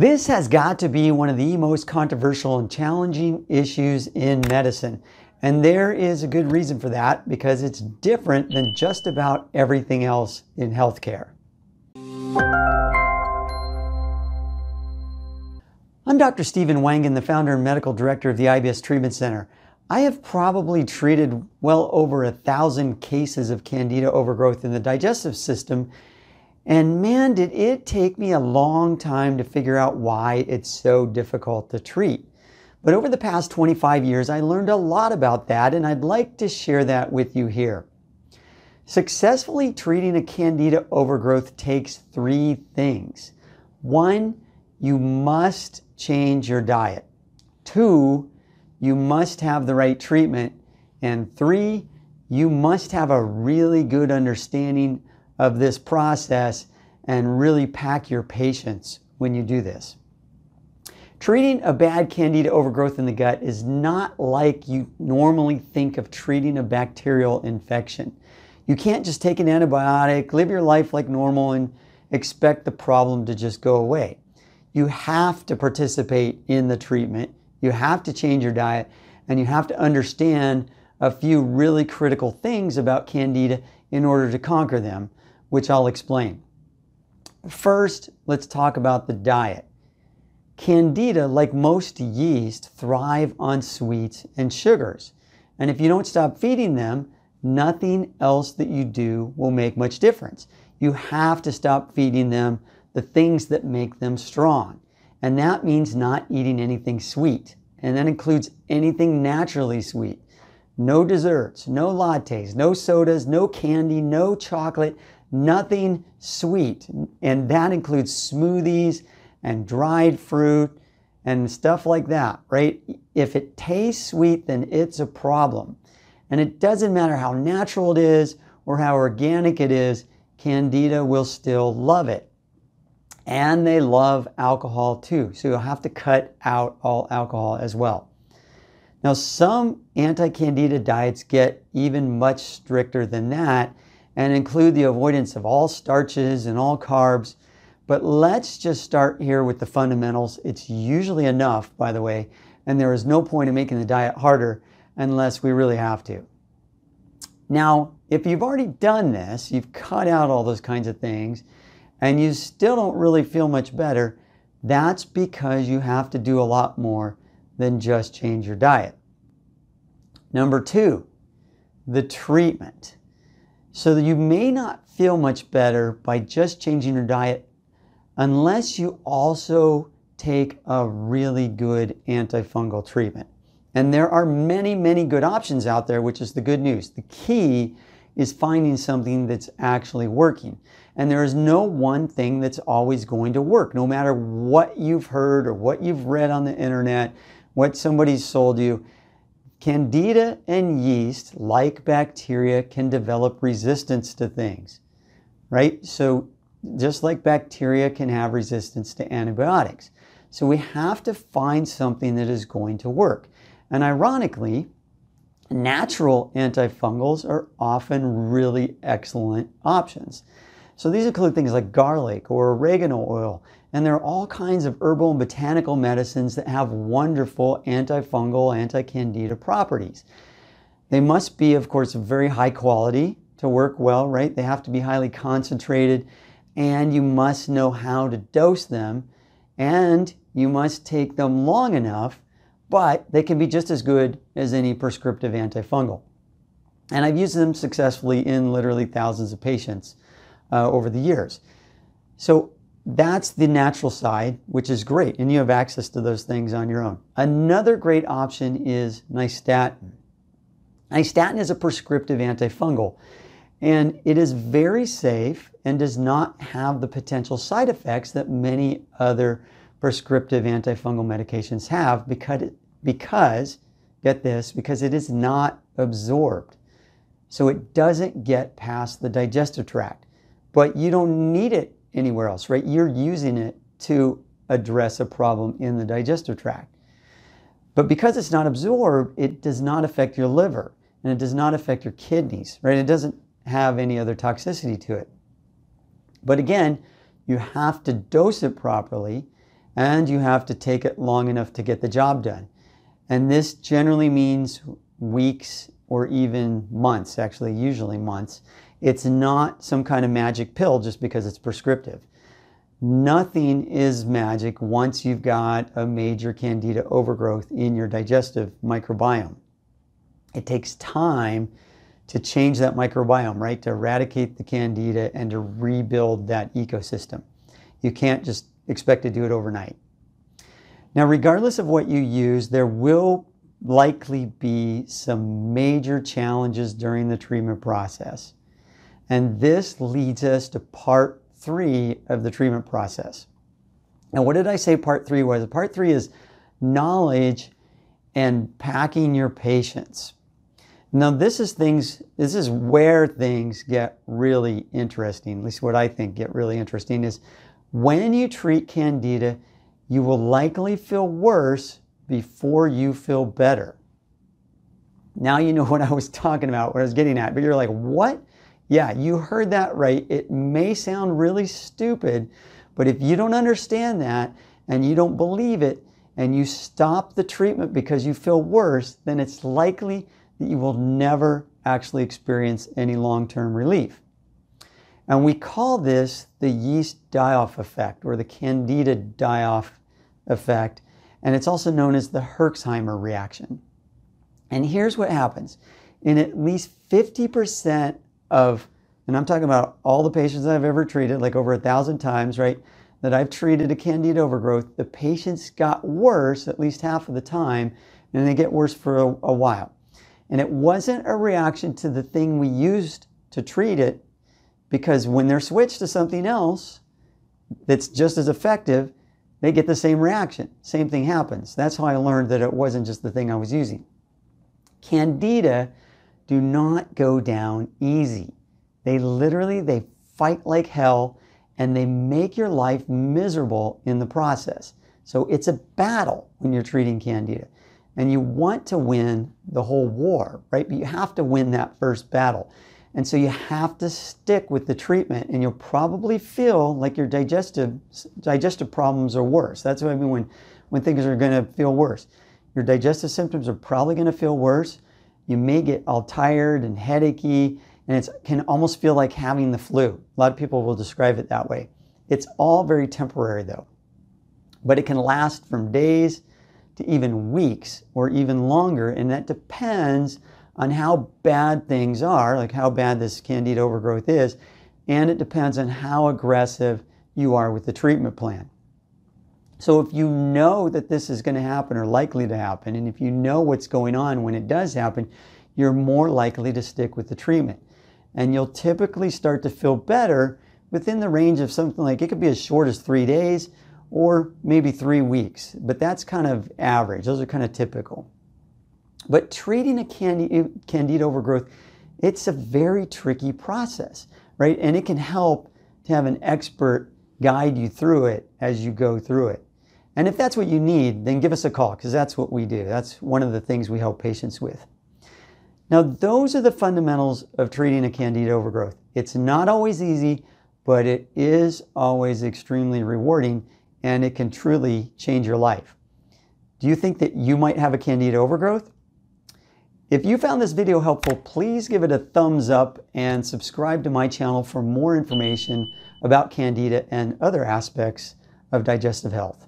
This has got to be one of the most controversial and challenging issues in medicine. And there is a good reason for that because it's different than just about everything else in healthcare. I'm Dr. Stephen Wangen, the founder and medical director of the IBS Treatment Center. I have probably treated well over a thousand cases of candida overgrowth in the digestive system. And man, did it take me a long time to figure out why it's so difficult to treat. But over the past 25 years, I learned a lot about that, and I'd like to share that with you here. Successfully treating a candida overgrowth takes three things. One, you must change your diet. Two, you must have the right treatment. And three, you must have a really good understanding of this process and really pack your patience when you do this. Treating a bad candida overgrowth in the gut is not like you normally think of treating a bacterial infection. You can't just take an antibiotic, live your life like normal, and expect the problem to just go away you have to participate in the treatment. You have to change your diet and you have to understand a few really critical things about candida in order to conquer them, which I'll explain. First, let's talk about the diet. Candida, like most yeast, thrive on sweets and sugars. And if you don't stop feeding them, nothing else that you do will make much difference. You have to stop feeding them the things that make them strong. And that means not eating anything sweet. And that includes anything naturally sweet. No desserts, no lattes, no sodas, no candy, no chocolate, nothing sweet. And that includes smoothies and dried fruit and stuff like that, right? If it tastes sweet, then it's a problem. And it doesn't matter how natural it is or how organic it is, Candida will still love it and they love alcohol too. So you'll have to cut out all alcohol as well. Now, some anti candida diets get even much stricter than that and include the avoidance of all starches and all carbs. But let's just start here with the fundamentals. It's usually enough, by the way, and there is no point in making the diet harder unless we really have to. Now, if you've already done this, you've cut out all those kinds of things, and you still don't really feel much better, that's because you have to do a lot more than just change your diet. Number two, the treatment. So you may not feel much better by just changing your diet unless you also take a really good antifungal treatment. And there are many, many good options out there, which is the good news. The key is finding something that's actually working. And there is no one thing that's always going to work, no matter what you've heard or what you've read on the internet, what somebody's sold you. Candida and yeast, like bacteria, can develop resistance to things, right? So, just like bacteria can have resistance to antibiotics. So, we have to find something that is going to work. And ironically, natural antifungals are often really excellent options. So these include things like garlic or oregano oil, and there are all kinds of herbal and botanical medicines that have wonderful antifungal, anti-candida properties. They must be, of course, very high quality to work well, right? They have to be highly concentrated, and you must know how to dose them, and you must take them long enough but they can be just as good as any prescriptive antifungal. And I've used them successfully in literally thousands of patients uh, over the years. So that's the natural side, which is great, and you have access to those things on your own. Another great option is nystatin. Nystatin is a prescriptive antifungal, and it is very safe and does not have the potential side effects that many other prescriptive antifungal medications have because, because, get this, because it is not absorbed. So it doesn't get past the digestive tract. But you don't need it anywhere else, right? You're using it to address a problem in the digestive tract. But because it's not absorbed, it does not affect your liver and it does not affect your kidneys, right? It doesn't have any other toxicity to it. But again, you have to dose it properly and you have to take it long enough to get the job done. And this generally means weeks or even months, actually, usually months. It's not some kind of magic pill just because it's prescriptive. Nothing is magic once you've got a major candida overgrowth in your digestive microbiome. It takes time to change that microbiome, right? To eradicate the candida and to rebuild that ecosystem. You can't just expect to do it overnight. Now, regardless of what you use, there will likely be some major challenges during the treatment process. And this leads us to part three of the treatment process. Now, what did I say part three was? Part three is knowledge and packing your patience. Now, this is things, this is where things get really interesting, at least what I think get really interesting is when you treat candida, you will likely feel worse before you feel better. Now you know what I was talking about, what I was getting at, but you're like, what? Yeah, you heard that right. It may sound really stupid, but if you don't understand that and you don't believe it and you stop the treatment because you feel worse, then it's likely that you will never actually experience any long term relief. And we call this the yeast die off effect or the candida die off effect. And it's also known as the Herxheimer reaction. And here's what happens in at least 50% of, and I'm talking about all the patients I've ever treated, like over a thousand times, right? That I've treated a candida overgrowth, the patients got worse at least half of the time, and they get worse for a, a while. And it wasn't a reaction to the thing we used to treat it, because when they're switched to something else that's just as effective, they get the same reaction. Same thing happens. That's how I learned that it wasn't just the thing I was using. Candida do not go down easy. They literally they fight like hell and they make your life miserable in the process. So it's a battle when you're treating candida. And you want to win the whole war, right? But you have to win that first battle. And so you have to stick with the treatment and you'll probably feel like your digestive digestive problems are worse. That's what I mean when, when things are going to feel worse. Your digestive symptoms are probably going to feel worse you may get all tired and headachy, and it can almost feel like having the flu. A lot of people will describe it that way. It's all very temporary though, but it can last from days to even weeks or even longer, and that depends on how bad things are, like how bad this candida overgrowth is, and it depends on how aggressive you are with the treatment plan. So if you know that this is going to happen or likely to happen, and if you know what's going on when it does happen, you're more likely to stick with the treatment. And you'll typically start to feel better within the range of something like it could be as short as three days or maybe three weeks, but that's kind of average. Those are kind of typical. But treating a candida, overgrowth, it's a very tricky process, right? And it can help to have an expert guide you through it as you go through it. And if that's what you need, then give us a call because that's what we do. That's one of the things we help patients with. Now, those are the fundamentals of treating a candida overgrowth. It's not always easy, but it is always extremely rewarding and it can truly change your life. Do you think that you might have a candida overgrowth? If you found this video helpful, please give it a thumbs up and subscribe to my channel for more information about candida and other aspects of digestive health.